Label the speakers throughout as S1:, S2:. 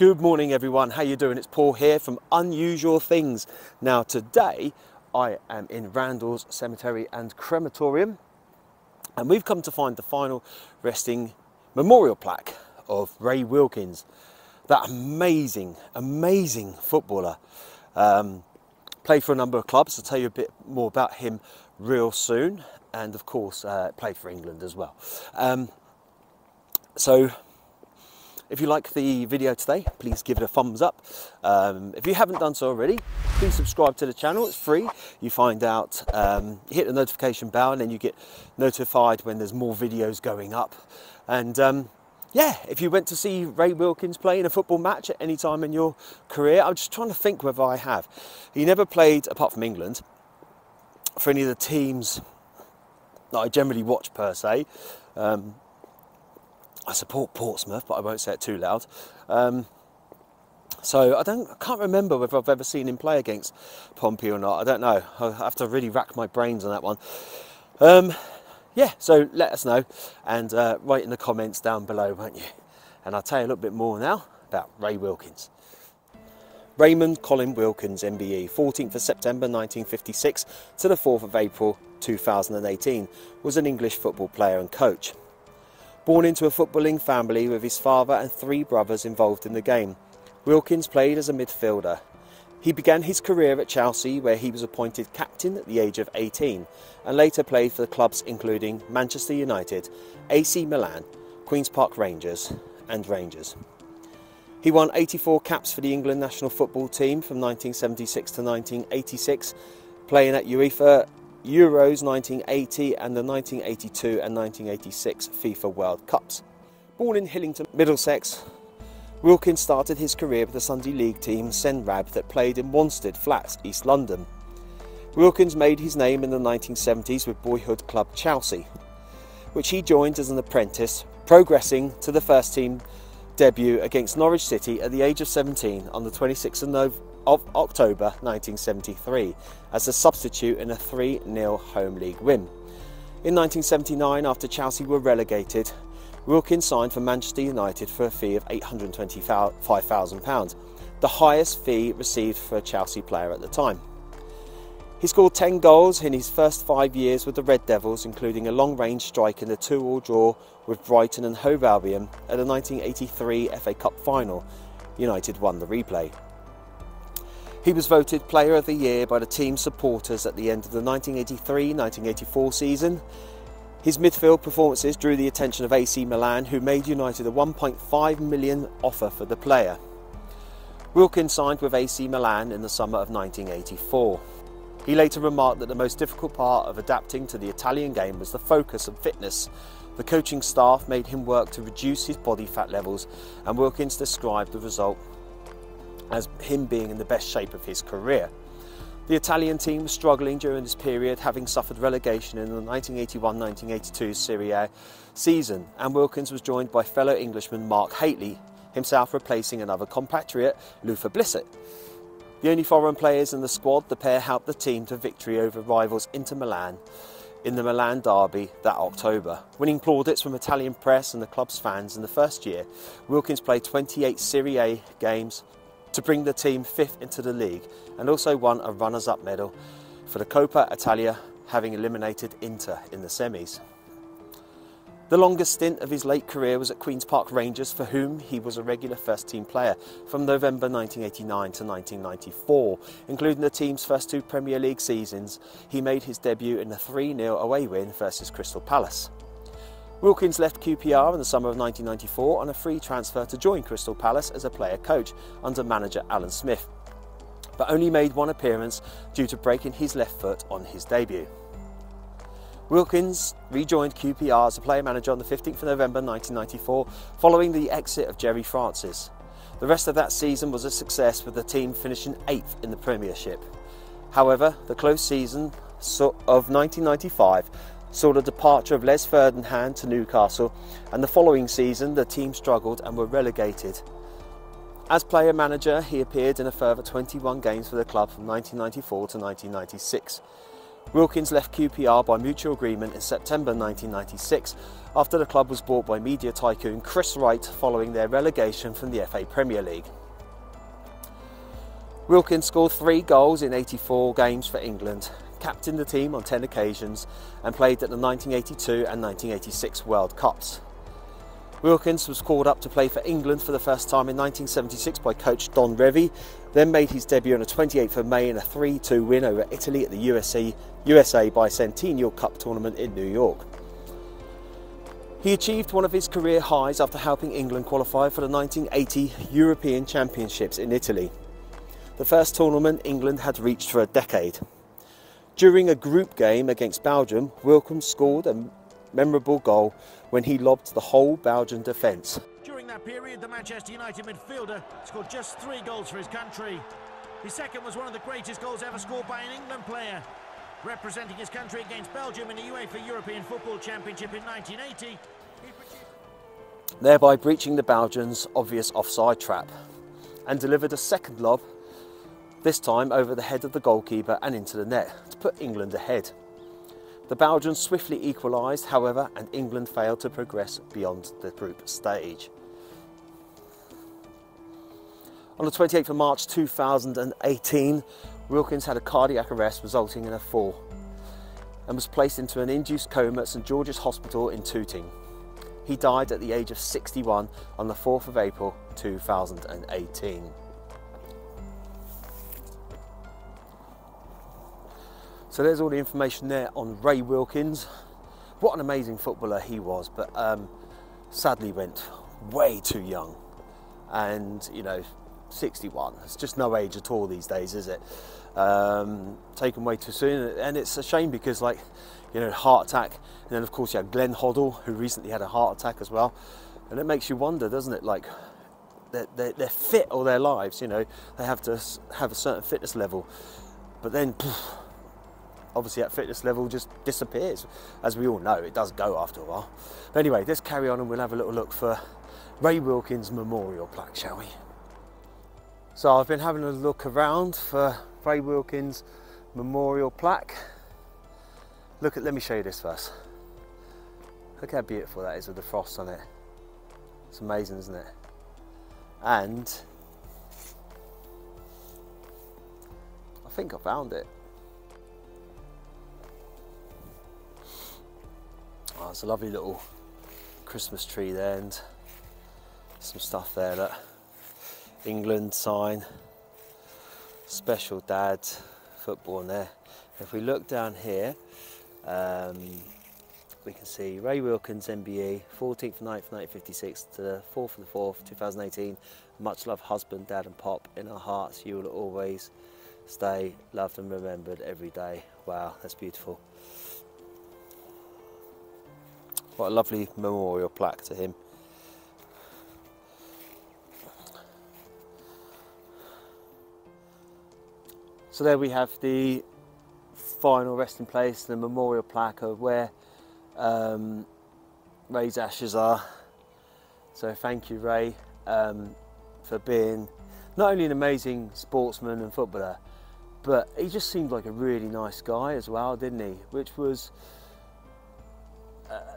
S1: Good morning everyone, how you doing? It's Paul here from Unusual Things. Now today I am in Randalls Cemetery and Crematorium and we've come to find the final resting memorial plaque of Ray Wilkins, that amazing, amazing footballer. Um, played for a number of clubs, I'll tell you a bit more about him real soon and of course uh, played for England as well. Um, so if you like the video today, please give it a thumbs up. Um, if you haven't done so already, please subscribe to the channel. It's free. You find out, um, hit the notification bell and then you get notified when there's more videos going up. And um, yeah, if you went to see Ray Wilkins play in a football match at any time in your career, I'm just trying to think whether I have. He never played, apart from England, for any of the teams that I generally watch per se. I support Portsmouth, but I won't say it too loud. Um, so I don't, I can't remember whether I've ever seen him play against Pompey or not. I don't know. I have to really rack my brains on that one. Um, yeah, so let us know and uh, write in the comments down below, won't you? And I'll tell you a little bit more now about Ray Wilkins. Raymond Colin Wilkins, MBE, 14th of September 1956 to the 4th of April 2018, was an English football player and coach. Born into a footballing family with his father and three brothers involved in the game, Wilkins played as a midfielder. He began his career at Chelsea, where he was appointed captain at the age of 18, and later played for clubs including Manchester United, AC Milan, Queen's Park Rangers, and Rangers. He won 84 caps for the England national football team from 1976 to 1986, playing at UEFA Euros 1980 and the 1982 and 1986 FIFA World Cups. Born in Hillingdon, Middlesex, Wilkins started his career with the Sunday League team Senrab that played in Wanstead Flats, East London. Wilkins made his name in the 1970s with boyhood club Chelsea, which he joined as an apprentice, progressing to the first team debut against Norwich City at the age of 17 on the 26th of November of October 1973 as a substitute in a 3 0 home league win. In 1979, after Chelsea were relegated, Wilkins signed for Manchester United for a fee of £825,000, the highest fee received for a Chelsea player at the time. He scored 10 goals in his first five years with the Red Devils, including a long range strike in the 2 all draw with Brighton and Hove Albion at the 1983 FA Cup final. United won the replay. He was voted Player of the Year by the team's supporters at the end of the 1983-1984 season. His midfield performances drew the attention of AC Milan, who made United a 1.5 million offer for the player. Wilkins signed with AC Milan in the summer of 1984. He later remarked that the most difficult part of adapting to the Italian game was the focus and fitness. The coaching staff made him work to reduce his body fat levels, and Wilkins described the result as him being in the best shape of his career. The Italian team was struggling during this period, having suffered relegation in the 1981-1982 Serie A season, and Wilkins was joined by fellow Englishman Mark Hateley, himself replacing another compatriot, Luther Blissett. The only foreign players in the squad, the pair helped the team to victory over rivals Inter Milan in the Milan derby that October. Winning plaudits from Italian press and the club's fans in the first year, Wilkins played 28 Serie A games, to bring the team fifth into the league and also won a runners-up medal for the Coppa Italia having eliminated Inter in the semis. The longest stint of his late career was at Queen's Park Rangers for whom he was a regular first team player from November 1989 to 1994. Including the team's first two Premier League seasons, he made his debut in a 3-0 away win versus Crystal Palace. Wilkins left QPR in the summer of 1994 on a free transfer to join Crystal Palace as a player coach under manager Alan Smith, but only made one appearance due to breaking his left foot on his debut. Wilkins rejoined QPR as a player manager on the 15th of November 1994 following the exit of Gerry Francis. The rest of that season was a success with the team finishing 8th in the Premiership. However, the close season of 1995 saw the departure of Les Ferdinand to Newcastle, and the following season the team struggled and were relegated. As player manager, he appeared in a further 21 games for the club from 1994 to 1996. Wilkins left QPR by mutual agreement in September 1996 after the club was bought by media tycoon Chris Wright following their relegation from the FA Premier League. Wilkins scored three goals in 84 games for England, captained the team on 10 occasions, and played at the 1982 and 1986 World Cups. Wilkins was called up to play for England for the first time in 1976 by coach Don Revie, then made his debut on the 28th of May in a 3-2 win over Italy at the USA, USA Bicentennial Cup tournament in New York. He achieved one of his career highs after helping England qualify for the 1980 European Championships in Italy, the first tournament England had reached for a decade. During a group game against Belgium, Wilkins scored a memorable goal when he lobbed the whole Belgian defence.
S2: During that period, the Manchester United midfielder scored just three goals for his country. His second was one of the greatest goals ever scored by an England player. Representing his country against Belgium in the UEFA European Football Championship in 1980,
S1: thereby breaching the Belgians' obvious offside trap, and delivered a second lob, this time over the head of the goalkeeper and into the net, to put England ahead. The Belgians swiftly equalised, however, and England failed to progress beyond the group stage. On the 28th of March 2018, Wilkins had a cardiac arrest resulting in a fall and was placed into an induced coma at St George's Hospital in Tooting. He died at the age of 61 on the 4th of April 2018. So there's all the information there on Ray Wilkins. What an amazing footballer he was, but um, sadly went way too young. And, you know, 61, it's just no age at all these days, is it? Um, taken way too soon. And it's a shame because, like, you know, heart attack. And then, of course, you had Glenn Hoddle, who recently had a heart attack as well. And it makes you wonder, doesn't it? Like, they're, they're, they're fit all their lives, you know, they have to have a certain fitness level. But then, obviously that fitness level just disappears. As we all know, it does go after a while. But anyway, let's carry on and we'll have a little look for Ray Wilkins Memorial Plaque, shall we? So I've been having a look around for Ray Wilkins Memorial Plaque. Look at, let me show you this first. Look how beautiful that is with the frost on it. It's amazing, isn't it? And I think I found it. Oh, it's a lovely little Christmas tree there and some stuff there that England sign, special dad football in there. If we look down here, um, we can see Ray Wilkins MBE, 14th of 9th 1956 to the 4th of the 4th 2018. Much love husband, dad and pop. In our hearts you will always stay loved and remembered every day. Wow, that's beautiful. What a lovely memorial plaque to him. So there we have the final resting place, the memorial plaque of where um, Ray's ashes are. So thank you Ray um, for being not only an amazing sportsman and footballer, but he just seemed like a really nice guy as well, didn't he? Which was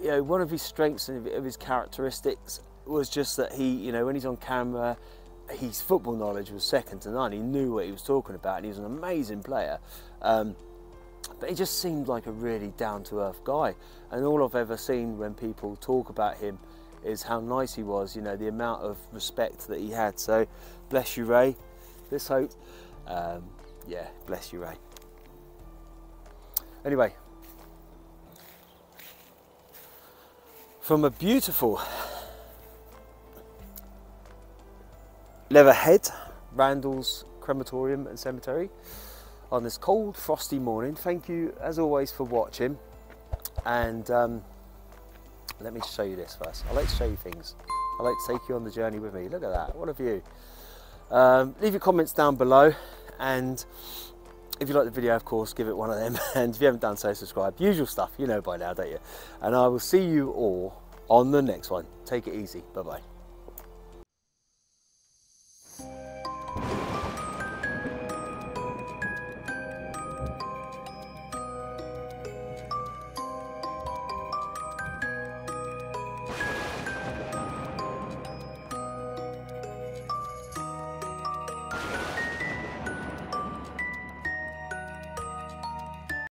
S1: you know, one of his strengths and of his characteristics was just that he, you know, when he's on camera, his football knowledge was second to none. He knew what he was talking about, and he was an amazing player. Um, but he just seemed like a really down-to-earth guy. And all I've ever seen when people talk about him is how nice he was. You know, the amount of respect that he had. So, bless you, Ray. Let's hope. Um, yeah, bless you, Ray. Anyway, from a beautiful Leatherhead, Randall's Crematorium and Cemetery on this cold, frosty morning. Thank you, as always, for watching. And um, let me show you this first. I like to show you things. I like to take you on the journey with me. Look at that. What a view. Um, leave your comments down below. And if you like the video, of course, give it one of them. And if you haven't done so, subscribe. Usual stuff, you know by now, don't you? And I will see you all on the next one. Take it easy. Bye-bye.